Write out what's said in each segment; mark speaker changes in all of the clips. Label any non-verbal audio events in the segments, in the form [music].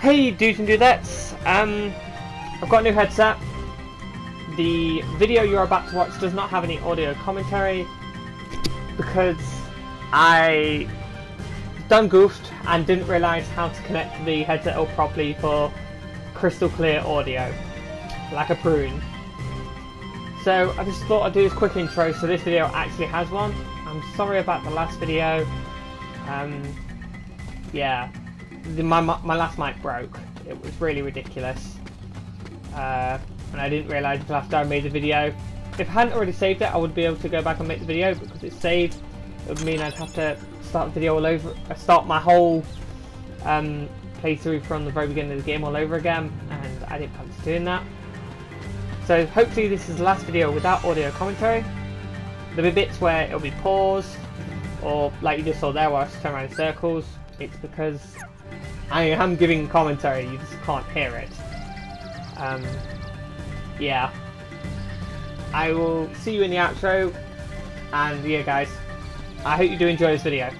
Speaker 1: Hey dudes and dudettes, um, I've got a new headset. The video you're about to watch does not have any audio commentary because I done goofed and didn't realise how to connect the headset up properly for crystal clear audio, like a prune. So I just thought I'd do this quick intro so this video actually has one. I'm sorry about the last video. Um, yeah, my, my last mic broke. It was really ridiculous. Uh, and I didn't realise until after I made the video. If I hadn't already saved it, I would be able to go back and make the video, because it's saved. It would mean I'd have to start the video all over, uh, start my whole um, playthrough from the very beginning of the game all over again, and I didn't plan fancy doing that. So hopefully this is the last video without audio commentary. There'll be bits where it'll be paused, or like you just saw there where I was turning around in circles. It's because I am giving commentary, you just can't hear it. Um, yeah. I will see you in the outro, and yeah guys, I hope you do enjoy this video.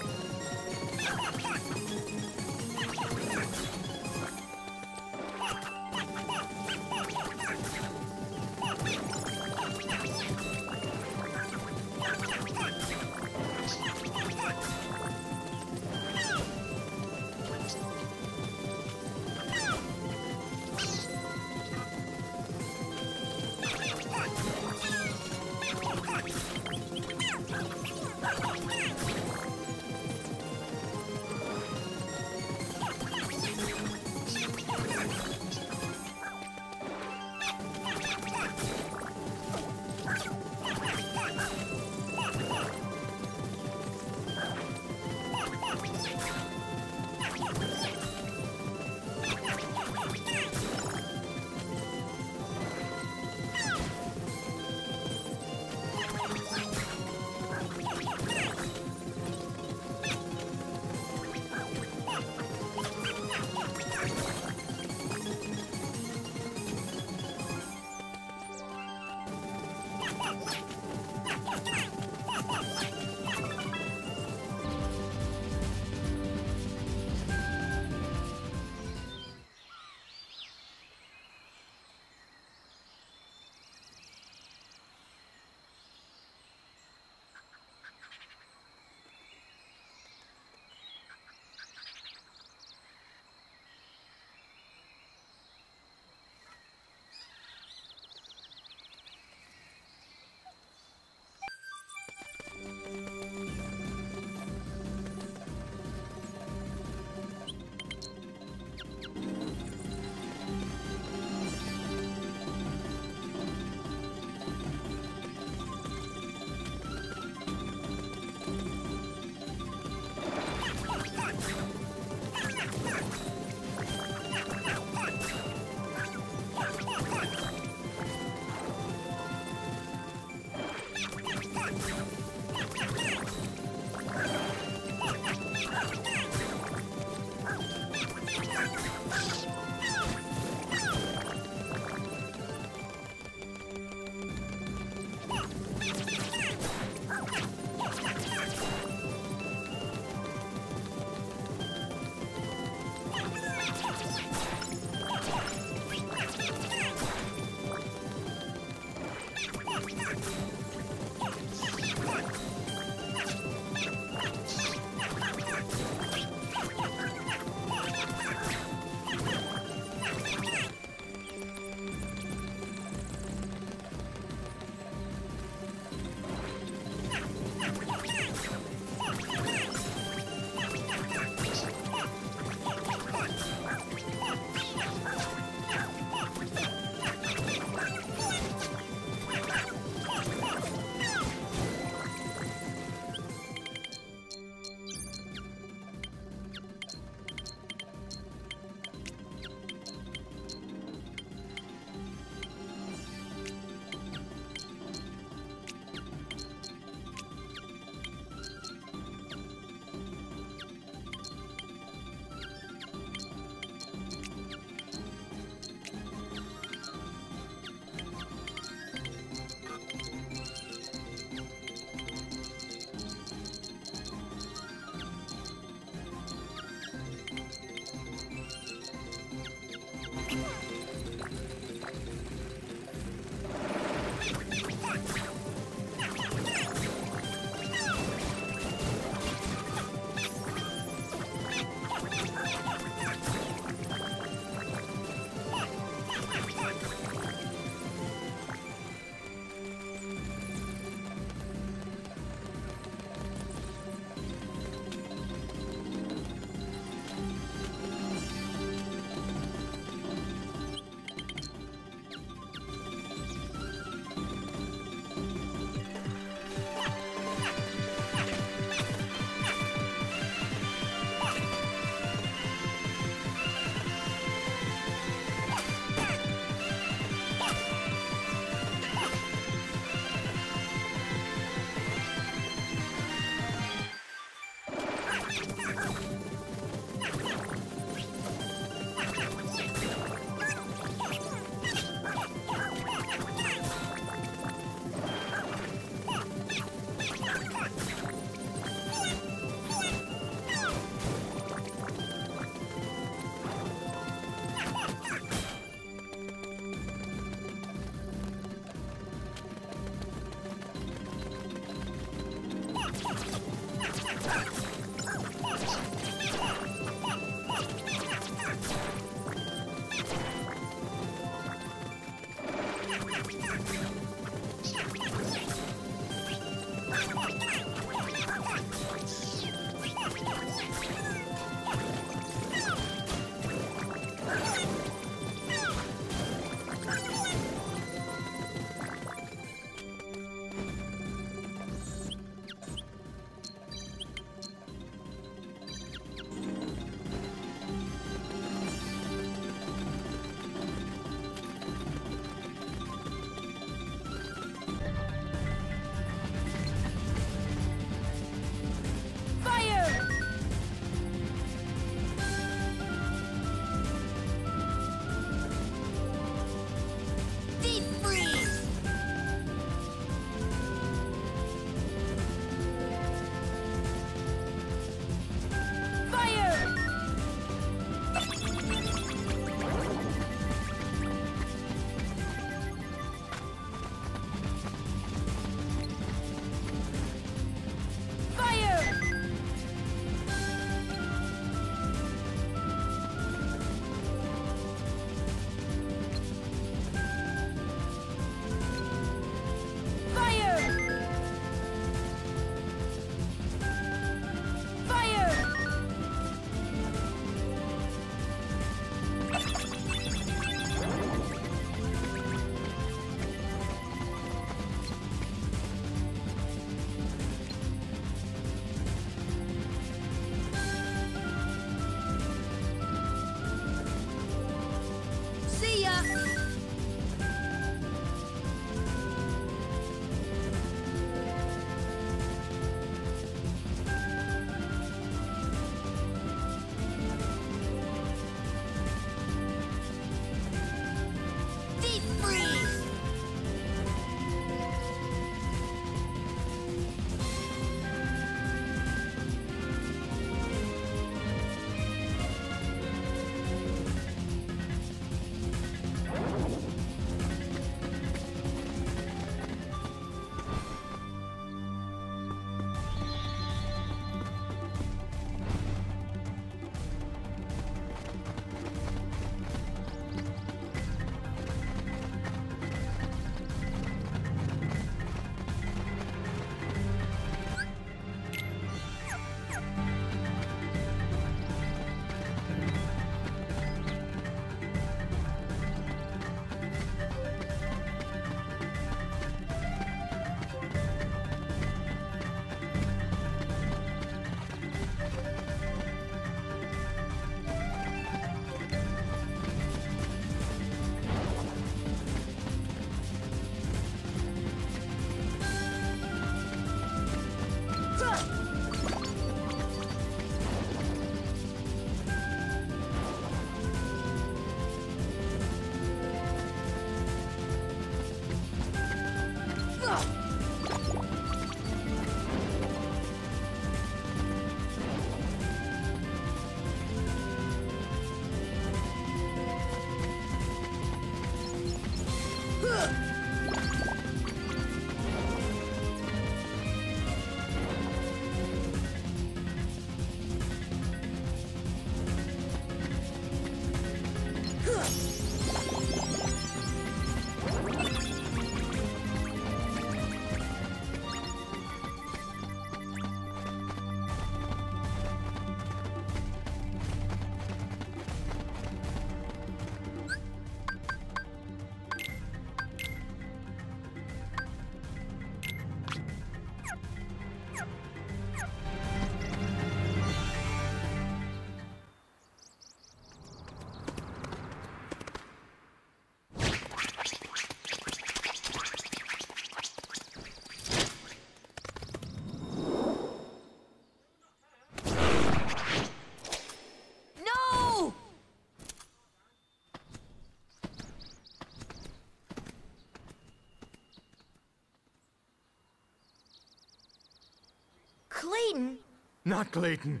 Speaker 2: Clayton?
Speaker 3: Not Clayton.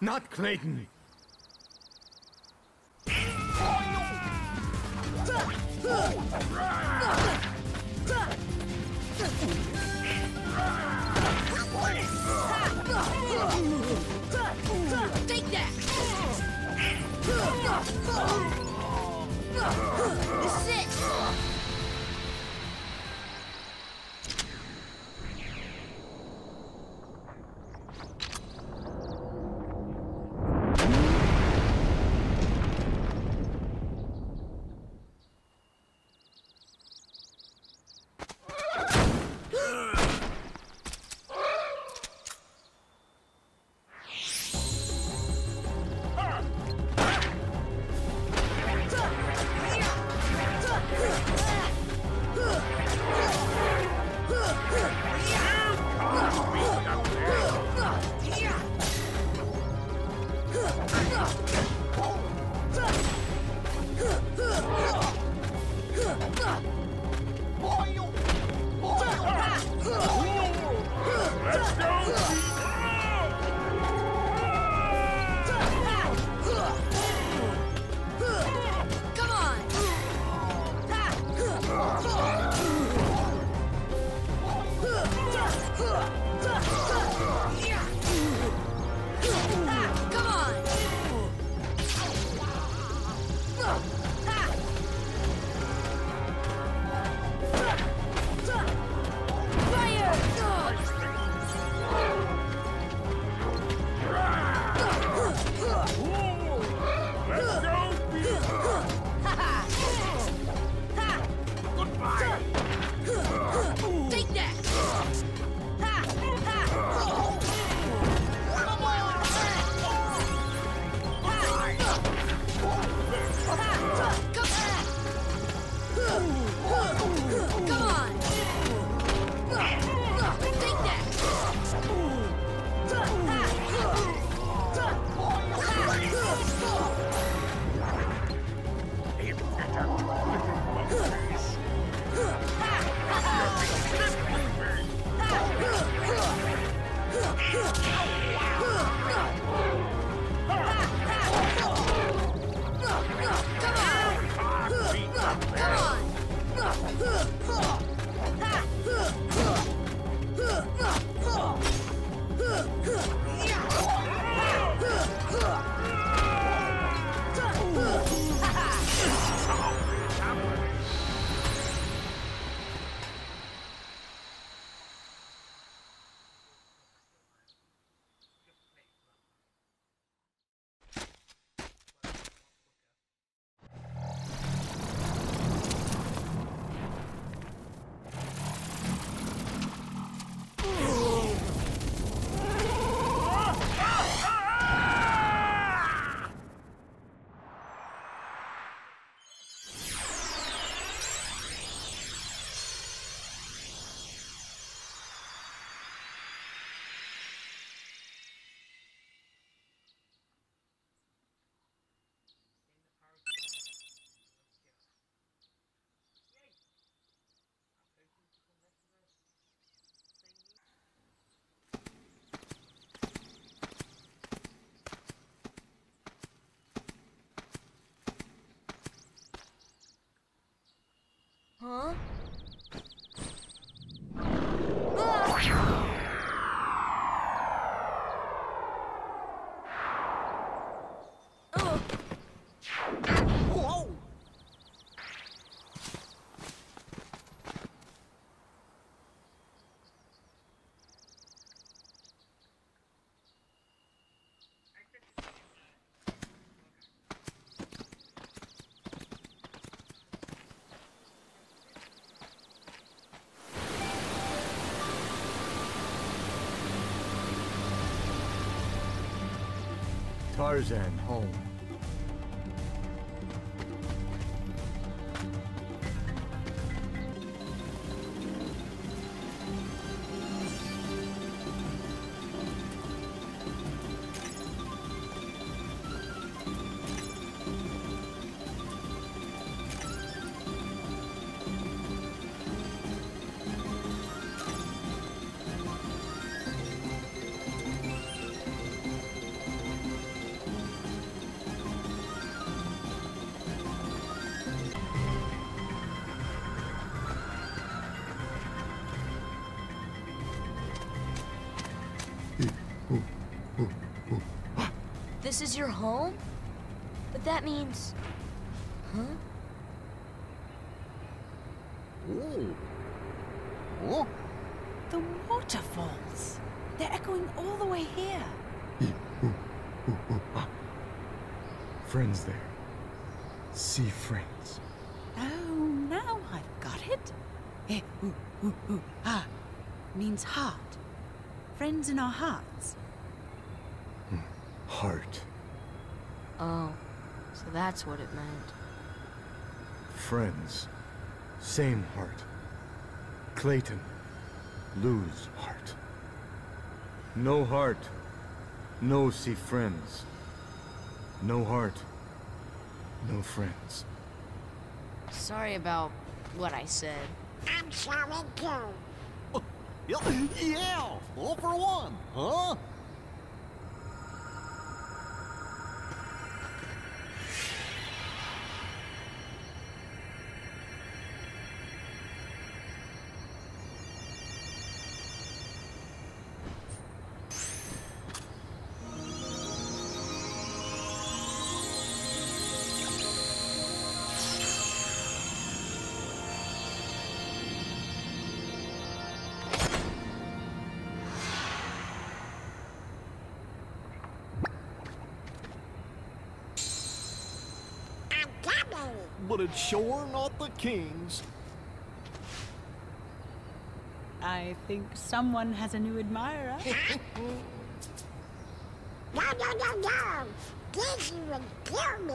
Speaker 3: Not Clayton.
Speaker 2: Huh?
Speaker 3: Tarzan home.
Speaker 2: This is your home? But that means... Huh?
Speaker 4: Oh. Oh.
Speaker 5: The waterfalls. They're echoing all the way here. [laughs]
Speaker 4: Friends there. See friends.
Speaker 5: Oh, now I've got it. Eh, ooh, ooh, ooh, ah. Means heart. Friends in our.
Speaker 4: Heart.
Speaker 2: Oh, so that's what it meant.
Speaker 4: Friends. Same heart. Clayton. Lose heart. No heart. No see friends. No heart. No friends.
Speaker 2: Sorry about what I said.
Speaker 6: I'm sorry [laughs] too.
Speaker 7: Yeah, all for one, huh?
Speaker 6: Coming.
Speaker 7: But it's sure not the king's.
Speaker 5: I think someone has a new admirer.
Speaker 6: No, no, no, no. This would kill me.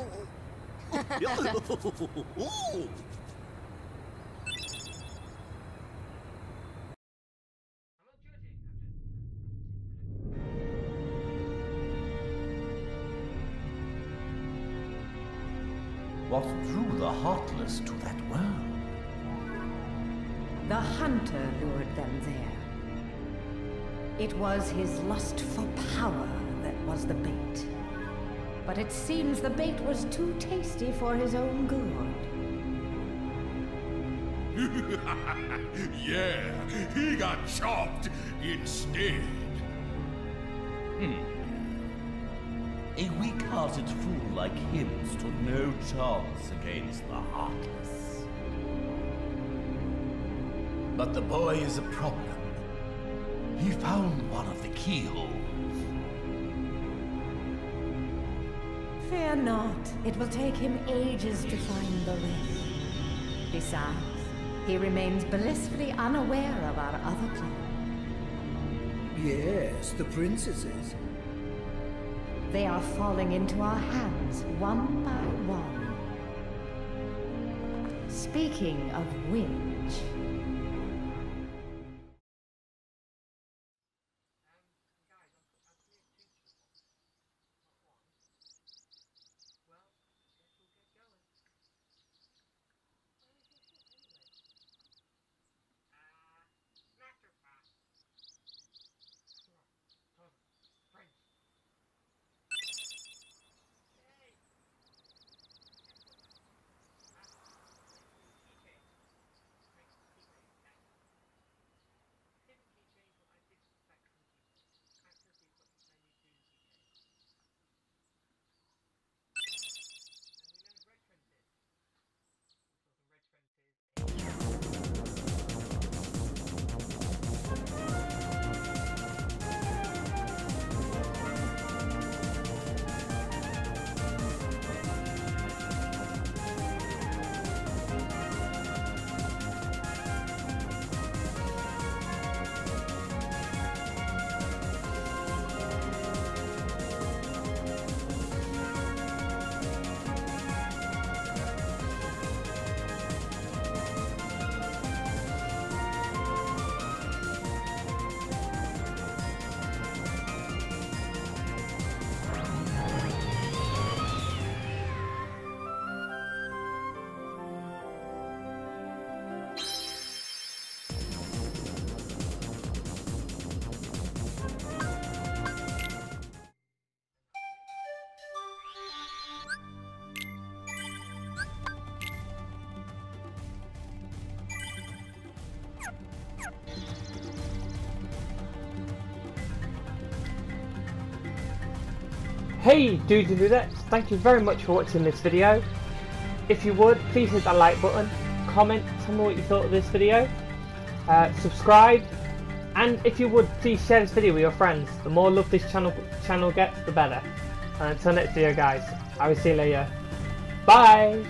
Speaker 6: [laughs] [laughs]
Speaker 8: Heartless to that world?
Speaker 9: The hunter lured them there. It was his lust for power that was the bait. But it seems the bait was too tasty for his own good. [laughs]
Speaker 3: yeah, he got chopped instead. Hmm.
Speaker 8: A weak-hearted fool like him stood no chance against the Heartless. But the boy is a problem. He found one of the keyholes.
Speaker 9: Fear not, it will take him ages to find the ring. Besides, he remains blissfully unaware of our other plan.
Speaker 10: Yes, the princesses.
Speaker 9: They are falling into our hands one by one. Speaking of which,
Speaker 1: Hey dudes and dudettes, thank you very much for watching this video. If you would, please hit that like button, comment, tell me what you thought of this video, uh, subscribe, and if you would, please share this video with your friends. The more love this channel channel gets, the better. And until next video guys, I will see you later. Bye!